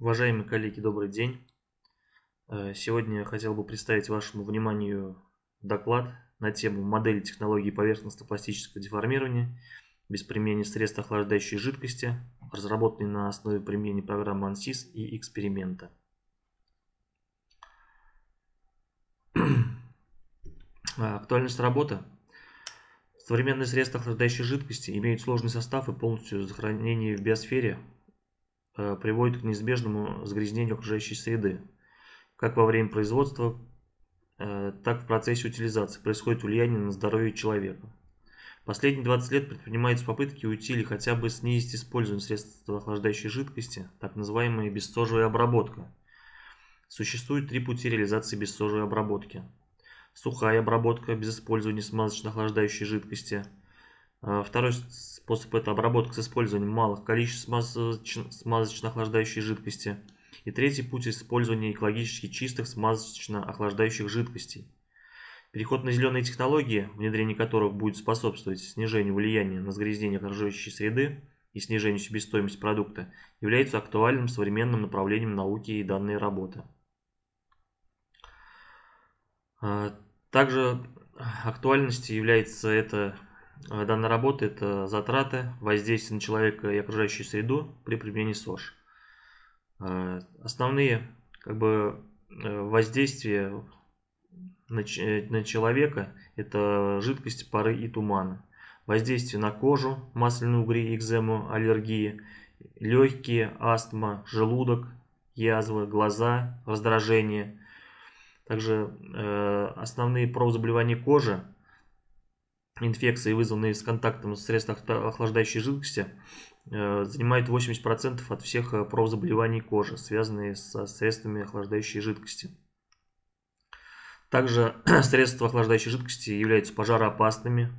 Уважаемые коллеги, добрый день. Э, сегодня я хотел бы представить вашему вниманию доклад на тему модели технологии поверхностно-пластического деформирования без применения средств охлаждающей жидкости, разработанный на основе применения программы ANSYS и эксперимента. Актуальность работы. Современные средства охлаждающей жидкости имеют сложный состав и полностью захоронение в биосфере Э, приводит к неизбежному загрязнению окружающей среды. Как во время производства, э, так в процессе утилизации происходит влияние на здоровье человека. Последние 20 лет предпринимаются попытки уйти или хотя бы снизить использование средств охлаждающей жидкости, так называемая бессожевая обработка. Существует три пути реализации бессожевой обработки. Сухая обработка без использования смазочно-охлаждающей жидкости – второй способ это обработка с использованием малых количеств смазочно-охлаждающей жидкости. И третий путь использования экологически чистых смазочно-охлаждающих жидкостей. Переход на зеленые технологии, внедрение которых будет способствовать снижению влияния на загрязнение окружающей среды и снижению себестоимости продукта, является актуальным современным направлением науки и данной работы. А, также актуальностью является это Э, данная работа – это затраты, воздействие на человека и окружающую среду при применении СОЖ. Э, основные как бы, э, воздействия на, человека – это жидкости, пары и туманы. Воздействие на кожу, масляные угри, экзему, аллергии, легкие, астма, желудок, язвы, глаза, раздражение. Также э, основные пробзаболевания кожи – инфекции, вызванные с контактом с средств охлаждающей жидкости, э, занимает 80% от всех э, пробзаболеваний кожи, связанные со средствами охлаждающей жидкости. Также средства охлаждающей жидкости являются пожароопасными.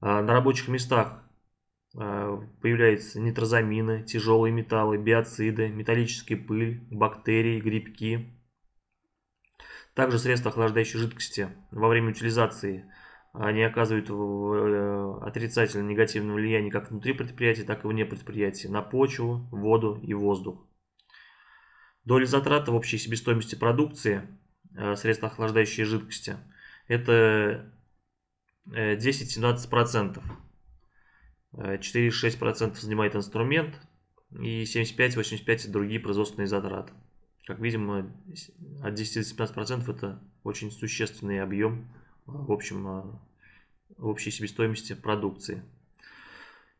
Э, на рабочих местах появляются нитрозамины, тяжелые металлы, биоциды, металлическая пыль, бактерии, грибки. Также средства охлаждающей жидкости во время утилизации – они оказывают э, отрицательное негативное влияние как внутри предприятия, так и вне предприятия на почву, воду и воздух. Доля затрат в общей себестоимости продукции э, средств охлаждающей жидкости это 10-17%. Э, 4-6% занимает инструмент и 75-85% другие производственные затраты. Как видим, от 10 до 17% это очень существенный объем в общем, а, общей себестоимости продукции.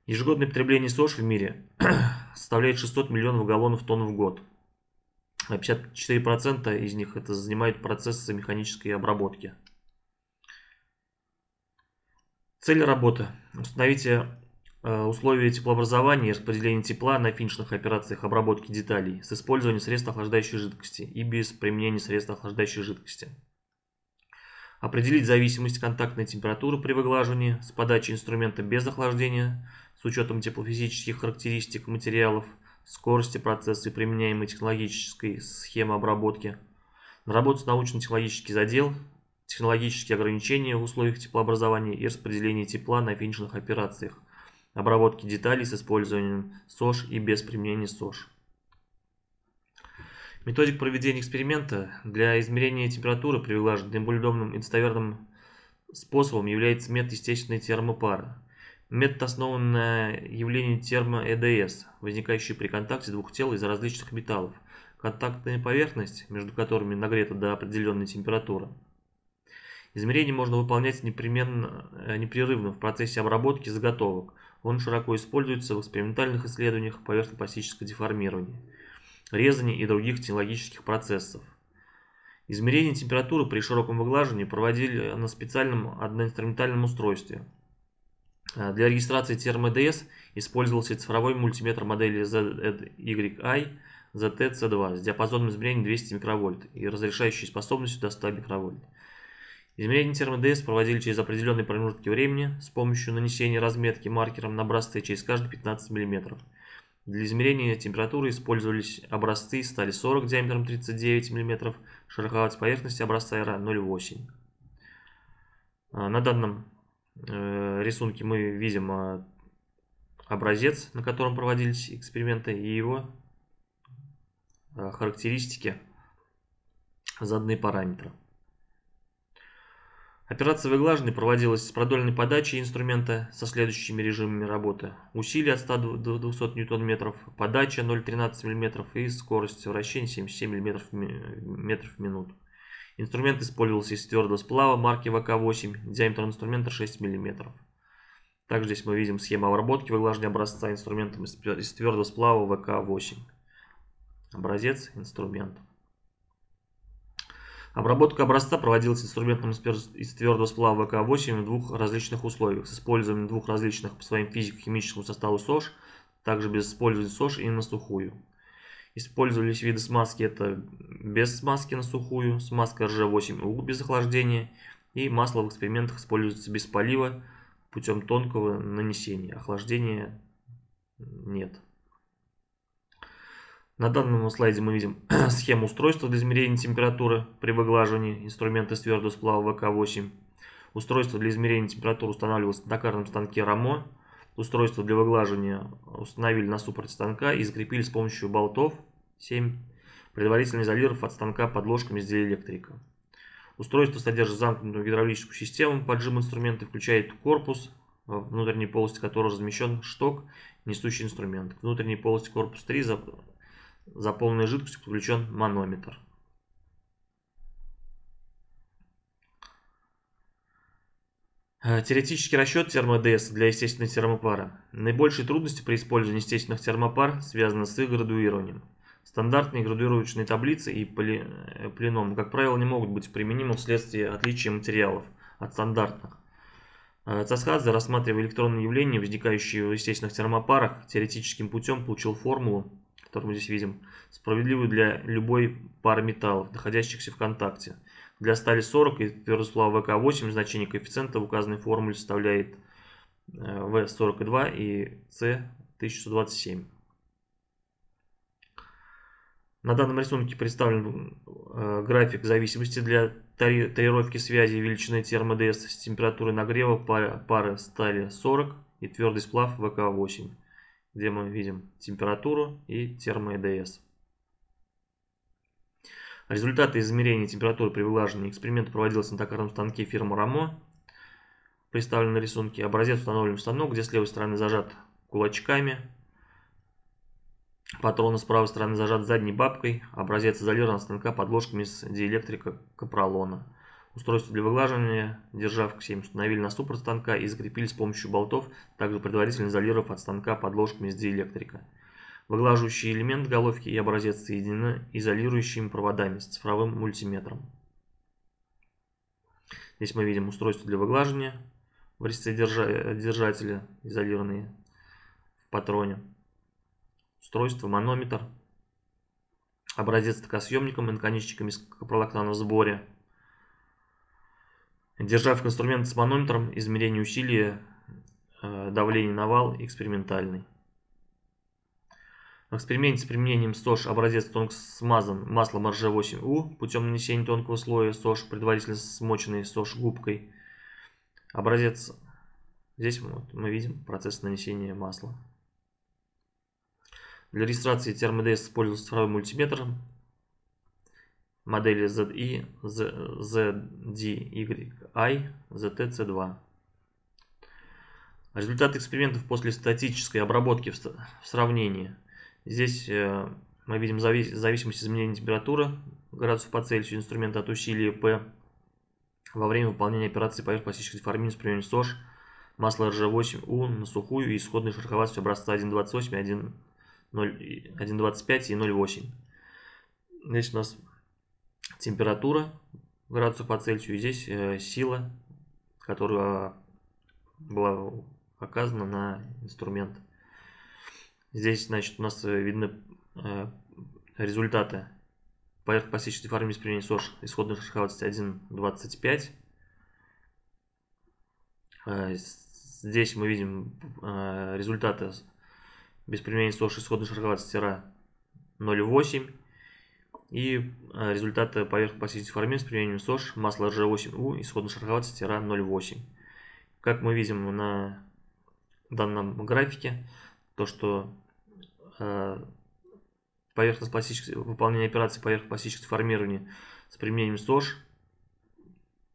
Ежегодное потребление СОЖ в мире составляет 600 миллионов галлонов тонн в год. А 54% из них это занимает процессы механической обработки. Цель работы. Установите а, условия теплообразования и распределения тепла на финишных операциях обработки деталей с использованием средств охлаждающей жидкости и без применения средств охлаждающей жидкости. Определить зависимость контактной температуры при выглаживании с подачей инструмента без охлаждения с учетом теплофизических характеристик материалов, скорости процесса и применяемой технологической схемы обработки. Наработать научно-технологический задел, технологические ограничения в условиях теплообразования и распределения тепла на финишных операциях, обработки деталей с использованием СОЖ и без применения СОЖ. Методик проведения эксперимента для измерения температуры при выглаживании наиболее и достоверным способом является метод естественной термопары. Метод основан на явлении термо-ЭДС, возникающей при контакте двух тел из различных металлов. Контактная поверхность, между которыми нагрета до определенной температуры. Измерение можно выполнять непременно, э, непрерывно в процессе обработки заготовок. Он широко используется в экспериментальных исследованиях поверхностно-пластического деформирования резания и других технологических процессов. Измерение температуры при широком выглаживании проводили на специальном одноинструментальном устройстве. А, для регистрации термо-ДС использовался цифровой мультиметр модели ZYI ZT-C2 с диапазоном измерения 200 микровольт и разрешающей способностью до 100 микровольт. Измерение термо-ДС проводили через определенные промежутки времени с помощью нанесения разметки маркером на образце через каждые 15 мм. Для измерения температуры использовались образцы стали 40 диаметром 39 мм, шероховатость поверхности образца РА 0,8. А, на данном э, рисунке мы видим а, образец, на котором проводились эксперименты, и его характеристики, заданные параметры. Операция выглаживания проводилась с продольной подачей инструмента со следующими режимами работы. Усилие от 100 до 200 Нм, подача 0,13 мм и скорость вращения 77 мм в минуту. Инструмент использовался из твердого сплава марки ВК-8, диаметр инструмента 6 мм. Также здесь мы видим схему обработки выглаживания образца инструментом из твердого сплава ВК-8. Образец, инструмент. Обработка образца проводилась инструментом из твердого сплава ВК-8 в двух различных условиях. С использованием двух различных по своим физико-химическому составу СОЖ, также без использования СОЖ и на сухую. Использовались виды смазки, это без смазки на сухую, смазка РЖ8У без охлаждения и масло в экспериментах используется без полива путем тонкого нанесения. Охлаждения нет. На данном слайде мы видим схему устройства для измерения температуры при выглаживании инструмента из твердого сплава ВК-8. Устройство для измерения температуры устанавливалось на токарном станке РАМО. Устройство для выглаживания установили на суппорт станка и закрепили с помощью болтов 7, предварительно изолировав от станка подложками из диэлектрика. Устройство содержит замкнутую гидравлическую систему поджим инструмента, включает корпус, в внутренней полости которого размещен шток, несущий инструмент. К внутренней полости корпуса 3 заполненной жидкостью подключен манометр. Э, теоретический расчет термо-ДС для естественной термопары. Наибольшие трудности при использовании естественных термопар связаны с их градуированием. Стандартные градуировочные таблицы и э, пленом, как правило, не могут быть применимы вследствие отличия материалов от стандартных. Э, Цасхадзе, рассматривая электронные явления, возникающие в естественных термопарах, теоретическим путем получил формулу, которую мы здесь видим, справедливую для любой пары металлов, находящихся в контакте. Для стали 40 и твердосплава ВК8 значение коэффициента в указанной формуле составляет В42 э, и С1127. На данном рисунке представлен э, график зависимости для тарировки связи величины термодс с температурой нагрева пары стали 40 и твердый сплав ВК8 где мы видим температуру и термо-ЭДС. Результаты измерения температуры при выглаживании эксперимента проводился на токарном станке фирмы Рамо. Представлен на рисунке. Образец установлен в станок, где с левой стороны зажат кулачками. Патрон с правой стороны зажат задней бабкой. Образец изолирован станка подложками с диэлектрика капролона. Устройство для выглаживания, державку 7, установили на суппорт станка и закрепили с помощью болтов, также предварительно изолировав от станка подложками из диэлектрика. Выглаживающий элемент головки и образец соединены изолирующими проводами с цифровым мультиметром. Здесь мы видим устройство для выглаживания в резце держателя, изолированные в патроне. Устройство манометр. Образец токосъемником и наконечниками с в сборе. Держав инструмент с манометром, измерение усилия э, давления на вал экспериментальный. В эксперименте с применением СОЖ образец тонко смазан маслом RG8U путем нанесения тонкого слоя СОЖ, предварительно смоченный СОЖ губкой. Образец, здесь вот мы видим процесс нанесения масла. Для регистрации термодс используется цифровой мультиметр модели ZI, ZDY, ZTC2. Результаты экспериментов после статической обработки в сравнении. Здесь э, мы видим зависимость изменения температуры градусов по Цельсию инструмента от усилия P во время выполнения операции поверх пластической деформации с применением СОЖ, масло RG8U на сухую и исходной шероховатостью образца 1.28, 1.25 и 0.8. Здесь у нас температура градусов по Цельсию. И здесь э, сила, которая была оказана на инструмент. Здесь, значит, у нас э, видны э, результаты поверхностной форме с применением СОЖ исходной шероховатости 1.25. Здесь мы видим результаты без применения СОЖ исходной шероховатости 0.8 и а, результаты поверхностной формирования с применением СОЖ масла RG8U исходной шероховатости 0,8. Как мы видим на данном графике, то что э, поверхность пластического, выполнение операции поверхность пластического формирования с применением СОЖ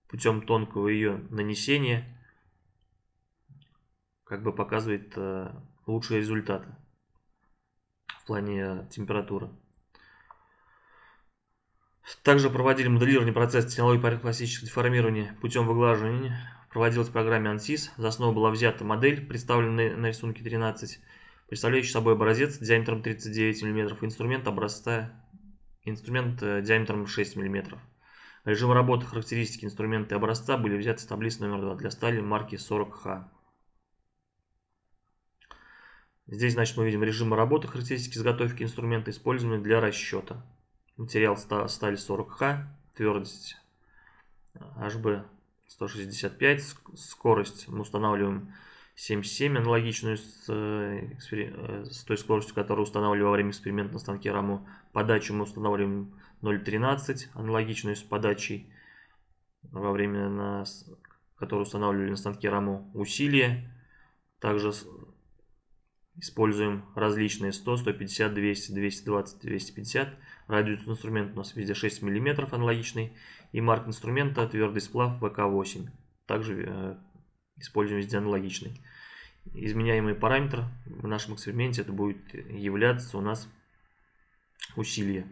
путем тонкого ее нанесения как бы показывает э, лучшие результаты в плане температуры. Также проводили моделирование процесса технологии паропластического деформирования путем выглаживания. Проводилась в программе ANSYS. За основу была взята модель, представленная на рисунке 13, представляющий собой образец диаметром 39 мм, инструмент образца, инструмент э, диаметром 6 мм. Режим работы, характеристики инструмента и образца были взяты с таблицы номер 2 для стали марки 40Х. Здесь, значит, мы видим режимы работы, характеристики изготовки инструмента, используемые для расчета. Материал сталь 40Х, твердость HB 165, скорость мы устанавливаем 7,7, аналогичную с, э, э, с той скоростью, которую устанавливали во время эксперимента на станке РАМО. Подачу мы устанавливаем 0,13, аналогичную с подачей во время, на, которую устанавливали на станке РАМО. Усилие также используем различные 100, 150, 200, 220, 250. Радиус инструмента у нас везде 6 мм аналогичный. И марк инструмента твердый сплав ВК8. Также э, используем везде аналогичный. Изменяемый параметр в нашем эксперименте это будет являться у нас усилие.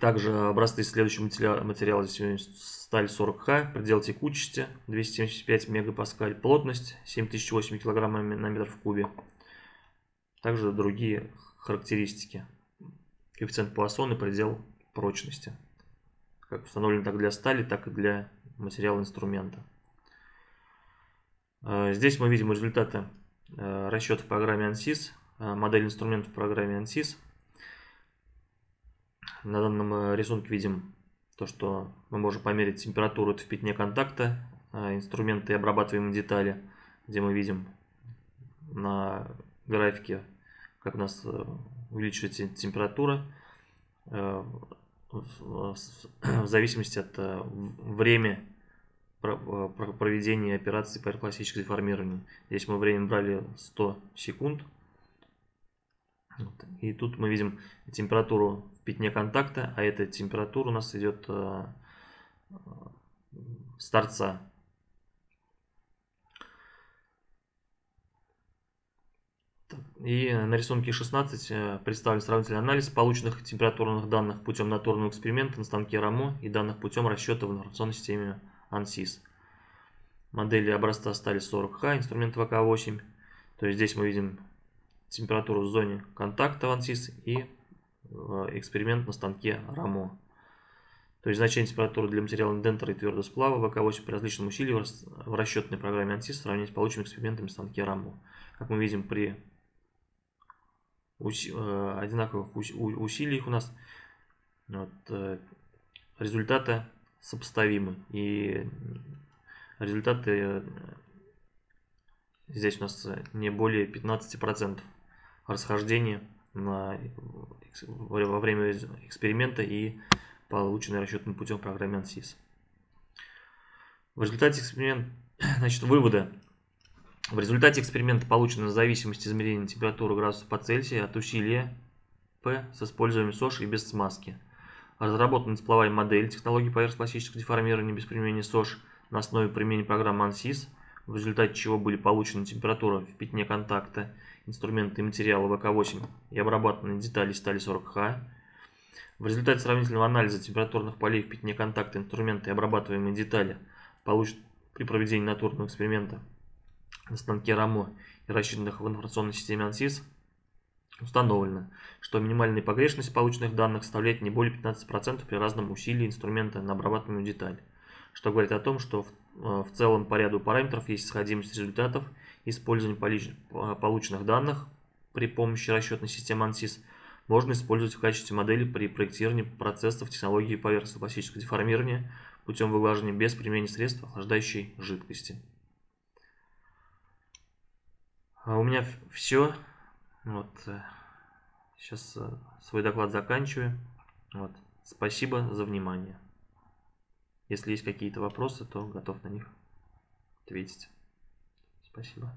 Также образцы следующего материала здесь сталь 40Х, предел текучести 275 мегапаскаль, плотность 7008 кг на метр в кубе. Также другие характеристики. Коэффициент Пуассона и предел прочности. Как установлен так для стали, так и для материала инструмента. Э, здесь мы видим результаты э, расчета в программе ANSYS, э, модель инструмента в программе ANSYS. На данном рисунке видим то, что мы можем померить температуру в пятне контакта инструмента и обрабатываемые детали, где мы видим на графике, как у нас увеличивается температура в зависимости от времени Э, проведения операции по классической деформированию. Здесь мы время брали 100 секунд. И тут мы видим температуру пятне контакта, а эта температура у нас идет э, с торца. И на рисунке 16 э, представлен сравнительный анализ полученных температурных данных путем натурного эксперимента на станке РАМО и данных путем расчета в информационной системе ANSYS. Модели образца стали 40Х, инструмент ВК8. То есть здесь мы видим температуру в зоне контакта ANSYS и эксперимент на станке РАМО. То есть значение температуры для материала индентера и твердого сплава ВК8 при различном усилии в расчетной программе ANSYS сравнить с полученными экспериментами на станке РАМО. Как мы видим, при э, одинаковых усилиях у нас вот, э, результаты сопоставимы. И результаты э, здесь у нас не более 15% расхождения на, во время эксперимента и полученный расчетным путем программе ANSYS. В результате эксперимента, значит, выводы. В результате эксперимента получена зависимость измерения температуры градусов по Цельсию от усилия P с использованием СОЖ и без смазки. Разработана тепловая модель технологии поверхностно-пластического деформирования без применения СОЖ на основе применения программы ANSYS, в результате чего были получены температура в пятне контакта инструмента и материала ВК8 и обрабатаны детали стали 40Х. В результате сравнительного анализа температурных полей в пятне контакта инструмента и обрабатываемые детали получены при проведении натурного эксперимента на станке РАМО и рассчитанных в информационной системе ANSYS Установлено, что минимальная погрешность полученных данных составляет не более 15% при разном усилии инструмента на обрабатываемую деталь, что говорит о том, что в, э, в целом по ряду параметров есть сходимость результатов использования полученных данных при помощи расчетной системы ANSYS можно использовать в качестве модели при проектировании процессов технологии поверхностно пластического деформирования путем выглаживания без применения средств охлаждающей жидкости. А у меня все. Вот. Сейчас э, э, свой доклад заканчиваю. Вот. Спасибо за внимание. Если есть какие-то вопросы, то готов на них ответить. Спасибо.